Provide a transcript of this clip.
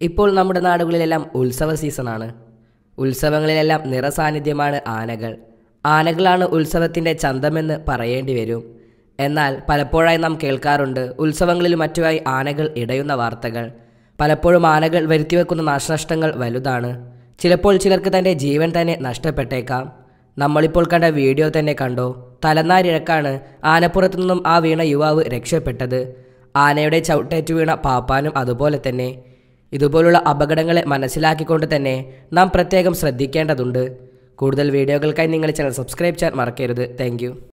ഇപ്പോൾ നമ്മുടെ നാടുകളിലെല്ലാം ഉത്സവ സീസണാണ്. ഉത്സവങ്ങളിലെല്ലാം നിറസാന്നിധ്യമാണ് ആനകൾ. ആനകളാണ് ഉത്സവത്തിന്റെ ചന്തമെന്ന് പറയേണ്ടി വരും. എന്നാൽ പലപ്പോഴായി നാം കേൾക്കാറുണ്ട് ഉത്സവങ്ങളിൽ മറ്റുമായി ആനകൾ ഇടയുന്ന വാർത്തകൾ. പലപ്പോഴും ആനകൾ വരുത്തിവെക്കുന്ന നാശനഷ്ടങ്ങൾ വലുതാണ്. ചിലപ്പോൾ ചിലർക്ക് തന്റെ ജീവൻ തന്നെ നഷ്ടപ്പെട്ടേക്കാം. നമ്മളിപ്പോൾ കണ്ട വീഡിയോ തന്നെ കണ്ടോ? തലനാരിഴക്കാണ് ആനപ്പുറത്തു നിന്നും ആ വീണ യുവാവ് രക്ഷപ്പെട്ടത്. ആനയുടെ ചവിട്ടേറ്റു വീണ പാപ്പാനും അതുപോലെ തന്നെ. ഇതുപോലുള്ള അപകടങ്ങളെ മനസ്സിലാക്കിക്കൊണ്ട് തന്നെ നാം പ്രത്യേകം ശ്രദ്ധിക്കേണ്ടതുണ്ട്. കൂടുതൽ വീഡിയോകൾക്കായി നിങ്ങൾ ചാനൽ സബ്സ്ക്രൈബ് ചെയ്യാൻ മറക്കരുത്. താങ്ക്